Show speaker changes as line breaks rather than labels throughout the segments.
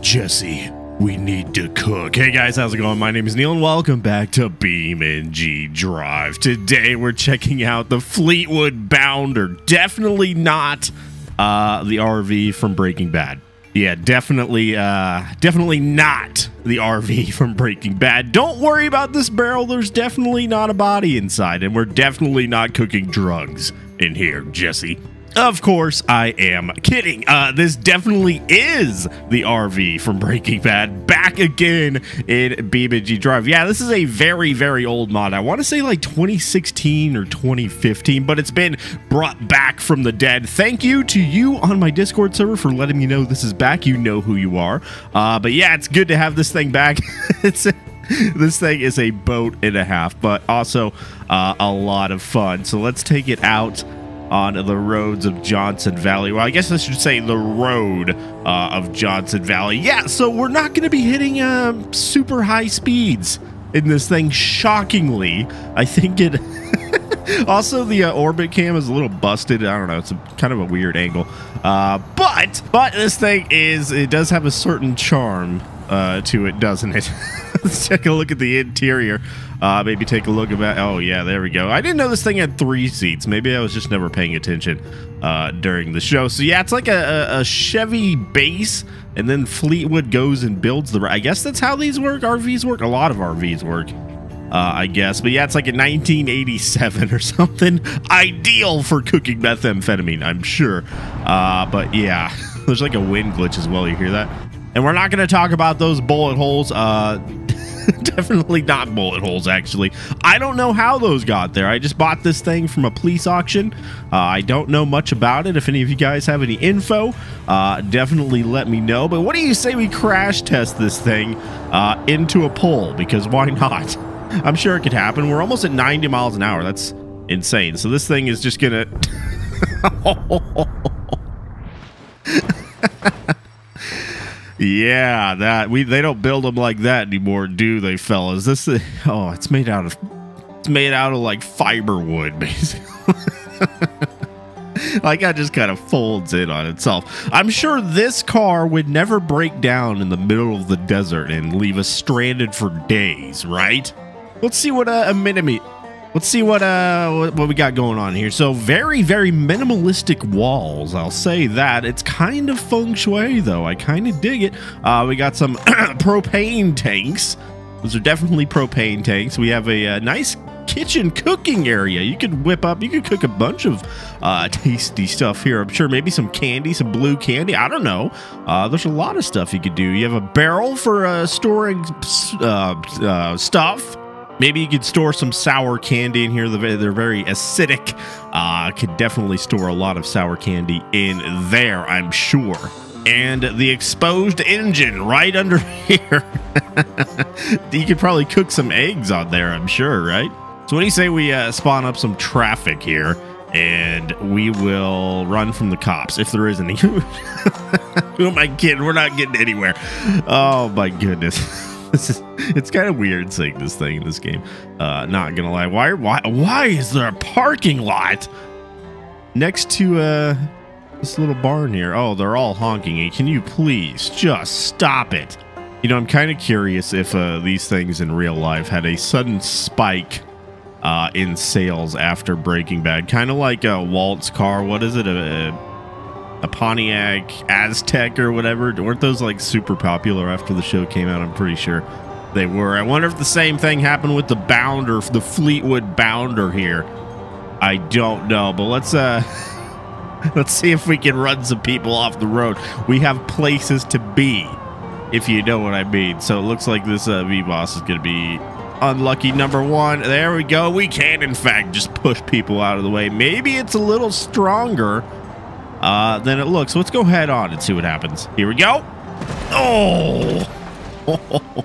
Jesse, we need to cook. Hey guys, how's it going? My name is Neil and welcome back to BeamNG Drive. Today we're checking out the Fleetwood Bounder. Definitely not uh, the RV from Breaking Bad. Yeah, definitely, uh, definitely not the RV from Breaking Bad. Don't worry about this barrel. There's definitely not a body inside, and we're definitely not cooking drugs in here, Jesse. Of course, I am kidding. Uh, this definitely is the RV from Breaking Bad back again in BeamNG Drive. Yeah, this is a very, very old mod. I want to say like 2016 or 2015, but it's been brought back from the dead. Thank you to you on my Discord server for letting me know this is back. You know who you are. Uh, but yeah, it's good to have this thing back. it's this thing is a boat and a half, but also uh, a lot of fun. So let's take it out on the roads of Johnson Valley. Well, I guess I should say the road uh, of Johnson Valley. Yeah, so we're not going to be hitting uh, super high speeds in this thing. Shockingly, I think it. also, the uh, orbit cam is a little busted. I don't know. It's a, kind of a weird angle. Uh, but but this thing is it does have a certain charm uh, to it, doesn't it? Let's take a look at the interior. Uh, maybe take a look about. Oh yeah, there we go. I didn't know this thing had three seats. Maybe I was just never paying attention uh, during the show. So yeah, it's like a, a, Chevy base, and then Fleetwood goes and builds the. I guess that's how these work. RVs work. A lot of RVs work. Uh, I guess, but yeah, it's like a 1987 or something. Ideal for cooking methamphetamine, I'm sure. Uh, but yeah, there's like a wind glitch as well. You hear that? And we're not going to talk about those bullet holes. Uh, definitely not bullet holes, actually. I don't know how those got there. I just bought this thing from a police auction. Uh, I don't know much about it. If any of you guys have any info, uh, definitely let me know. But what do you say we crash test this thing uh, into a pole? Because why not? I'm sure it could happen. We're almost at 90 miles an hour. That's insane. So this thing is just going to... Yeah, that we they don't build them like that anymore, do they, fellas? This is, oh, it's made out of it's made out of like fiber wood, basically. like that just kind of folds in on itself. I'm sure this car would never break down in the middle of the desert and leave us stranded for days, right? Let's see what a, a minute Let's see what uh what, we got going on here. So very very minimalistic walls. I'll say that. It's kind of feng shui though. I kind of dig it. Uh, we got some propane tanks. Those are definitely propane tanks. We have a, a, uh, nice kitchen cooking area. You could whip up. You could cook a bunch of uh, tasty stuff here. I'm sure maybe some candy, some blue candy. I don't know. Uh, there's a lot of stuff you could do. You have a barrel for uh, storing uh, uh, stuff Maybe you could store some sour candy in here. They're very acidic. Uh, could definitely store a lot of sour candy in there, I'm sure. And the exposed engine right under here. you could probably cook some eggs on there, I'm sure, right? So what do you say we uh, spawn up some traffic here? and we will run from the cops if there is any. Who am I kidding? We're not getting anywhere. Oh my goodness. it's kind of weird saying this thing in this game. Uh, not gonna lie. Why? Why? Why is there a parking lot next to uh this little barn here? Oh, they're all honking. Can you please just stop it? You know, I'm kind of curious if uh, these things in real life had a sudden spike uh, in sales after Breaking Bad, kind of like a Walt's car. What is it? A, a Pontiac Aztek or whatever. Weren't those like super popular after the show came out? I'm pretty sure they were. I wonder if the same thing happened with the Bounder, the Fleetwood Bounder here. I don't know, but let's uh let's see if we can run some people off the road. We have places to be, if you know what I mean. So it looks like this uh, V boss is going to be unlucky number one. There we go. We can, in fact, just push people out of the way. Maybe it's a little stronger uh, than it looks. Let's go head on and see what happens. Here we go. Oh.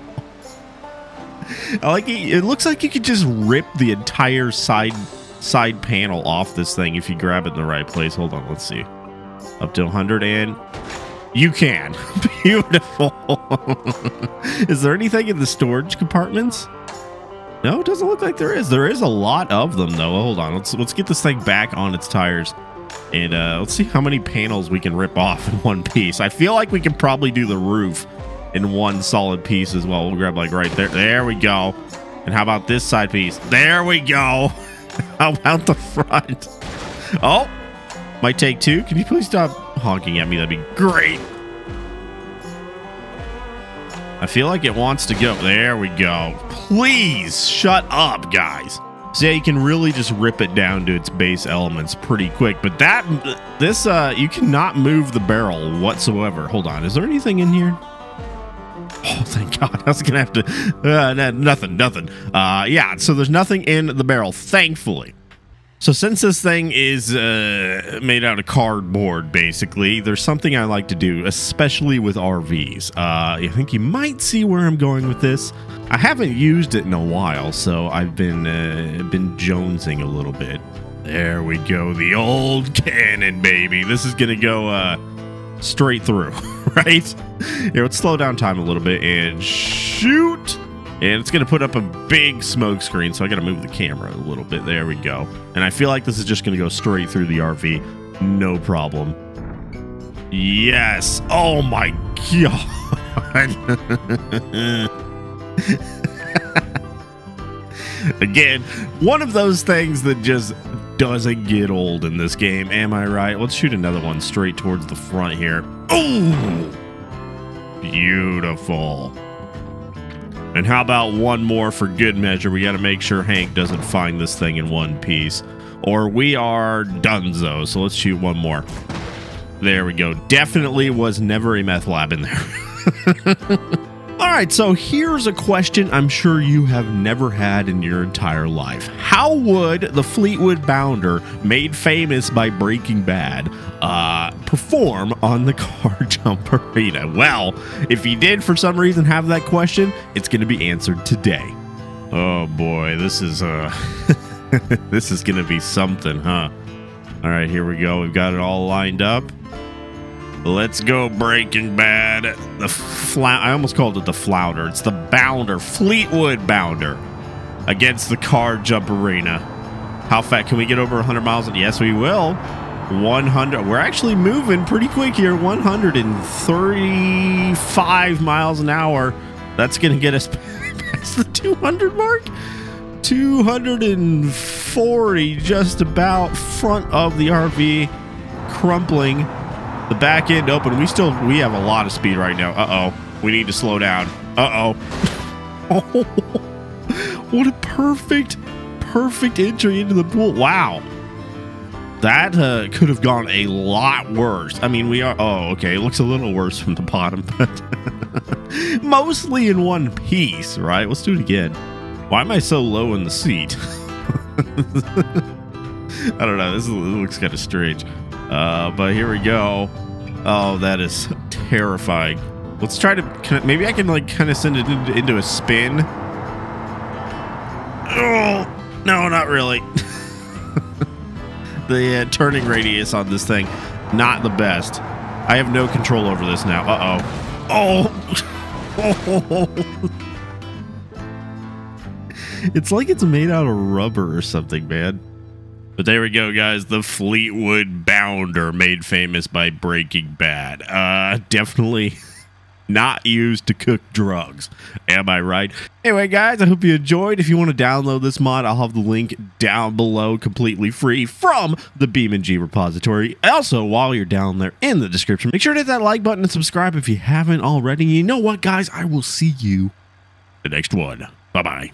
I like it. It looks like you could just rip the entire side side panel off this thing if you grab it in the right place. Hold on, let's see. Up to 100 and you can. Beautiful. is there anything in the storage compartments? No, it doesn't look like there is. There is a lot of them though. Hold on. Let's let's get this thing back on its tires. And uh, let's see how many panels we can rip off in one piece. I feel like we can probably do the roof in one solid piece as well. We'll grab like right there. There we go. And how about this side piece? There we go. how about the front? Oh, might take two. Can you please stop honking at me? That'd be great. I feel like it wants to go. There we go. Please shut up, guys. So yeah, you can really just rip it down to its base elements pretty quick. But that, this, uh, you cannot move the barrel whatsoever. Hold on. Is there anything in here? Oh, thank God. I was going to have to, uh, nothing, nothing. Uh, yeah, so there's nothing in the barrel, thankfully. So since this thing is uh, made out of cardboard, basically, there's something I like to do, especially with RVs. Uh, I think you might see where I'm going with this. I haven't used it in a while, so I've been uh, been jonesing a little bit. There we go, the old cannon, baby. This is gonna go uh, straight through, right? Here, let's slow down time a little bit and shoot. And it's going to put up a big smoke screen, so I got to move the camera a little bit. There we go. And I feel like this is just going to go straight through the RV. No problem. Yes. Oh my god. Again, one of those things that just doesn't get old in this game. Am I right? Let's shoot another one straight towards the front here. Oh, beautiful. And how about one more for good measure? We got to make sure Hank doesn't find this thing in one piece. Or we are donezo. So let's shoot one more. There we go. Definitely was never a meth lab in there. All right, so here's a question I'm sure you have never had in your entire life. How would the Fleetwood Bounder, made famous by Breaking Bad, uh, perform on the car jump arena? Well, if you did for some reason have that question, it's going to be answered today. Oh boy, this is uh this is going to be something, huh? All right, here we go. We've got it all lined up. Let's go Breaking Bad. The flat I almost called it the flounder. It's the bounder, Fleetwood bounder against the car jump arena. How fast can we get over 100 miles? Yes, we will. 100. We're actually moving pretty quick here. 135 miles an hour. That's going to get us past the 200 mark. 240 just about front of the RV crumpling the back end open. We still we have a lot of speed right now. Uh oh. We need to slow down. Uh oh. oh. What a perfect, perfect entry into the pool. Wow. That uh, could have gone a lot worse. I mean, we are. Oh, okay. It looks a little worse from the bottom, but mostly in one piece, right? Let's do it again. Why am I so low in the seat? I don't know. This, is, this looks kind of strange. Uh, but here we go. Oh, that is terrifying. Let's try to. maybe I can like kind of send it into, a spin. Oh no, not really. the uh, turning radius on this thing, not the best. I have no control over this now. Uh oh. Oh. it's like it's made out of rubber or something, man. But there we go, guys. The Fleetwood Bounder, made famous by Breaking Bad. Uh, definitely not used to cook drugs. Am I right? Anyway, guys, I hope you enjoyed. If you want to download this mod, I'll have the link down below completely free from the BeamNG repository. Also, while you're down there in the description, make sure to hit that like button and subscribe if you haven't already. You know what, guys? I will see you the next one. Bye-bye.